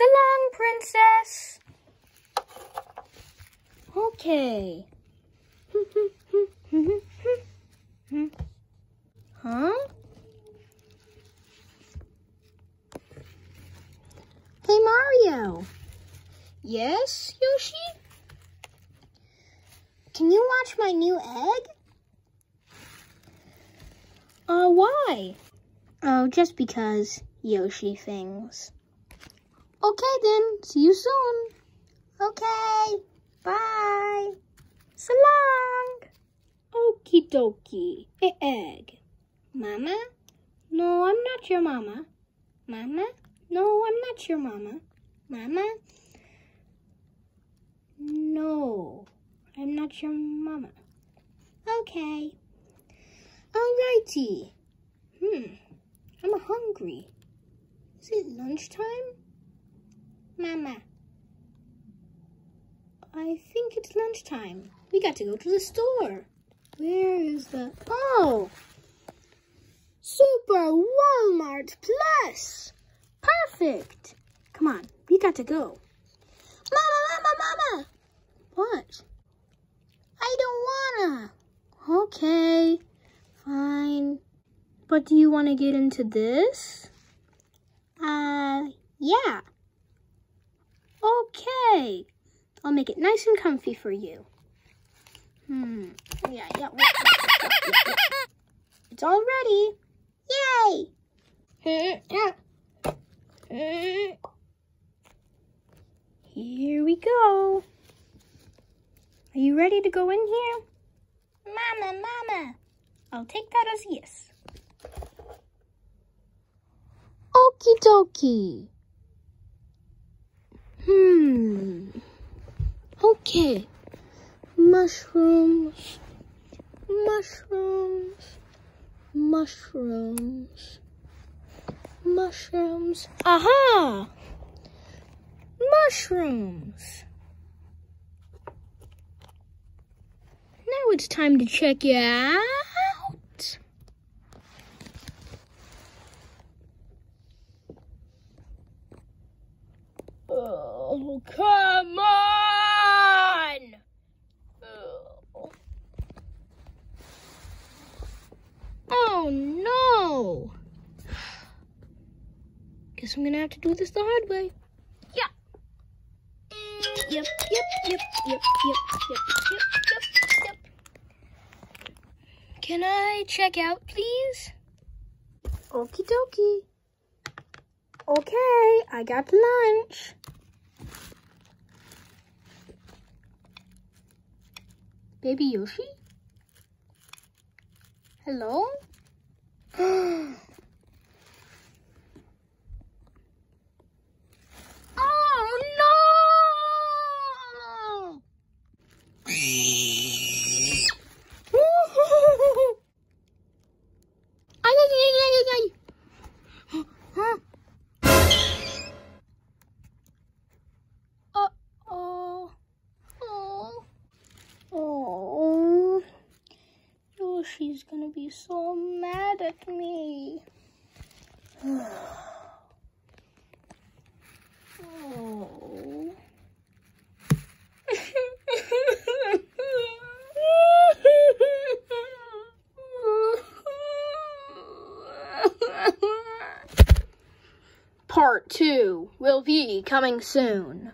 So long, princess. Okay. huh? Hey, Mario. Yes, Yoshi? Can you watch my new egg? Uh, why? Oh, just because Yoshi things. Okay then, see you soon. Okay, bye. So long. Okie dokie. Egg. Mama? No, I'm not your mama. Mama? No, I'm not your mama. Mama? No, I'm not your mama. Okay. Alrighty. Hmm, I'm hungry. Is it lunchtime? Mama. I think it's lunchtime. We got to go to the store. Where is the... Oh! Super Walmart Plus! Perfect! Come on, we got to go. Mama, mama, mama! What? I don't wanna. Okay, fine. But do you want to get into this? Uh, yeah. Okay. I'll make it nice and comfy for you. Hmm. Yeah, yeah. It's all ready. Yay! Here we go. Are you ready to go in here? Mama, mama. I'll take that as yes. Okie dokie. Hmm. Okay. Mushrooms. Mushrooms. Mushrooms. Mushrooms. Aha! Mushrooms. Now it's time to check it out. Oh, Oh, come on! Oh, oh no! Guess I'm gonna have to do this the hard way. Yeah. Yep, yep, yep, yep, yep, yep, yep, yep, yep. Can I check out, please? Okie dokie. Okay, I got lunch. Baby Yoshi? Hello? oh no! Ay, ay, ay, ay, ay, ay. Huh? Uh-oh. Oh. Oh. Yoshi's gonna be so mad at me. Part 2 will be coming soon.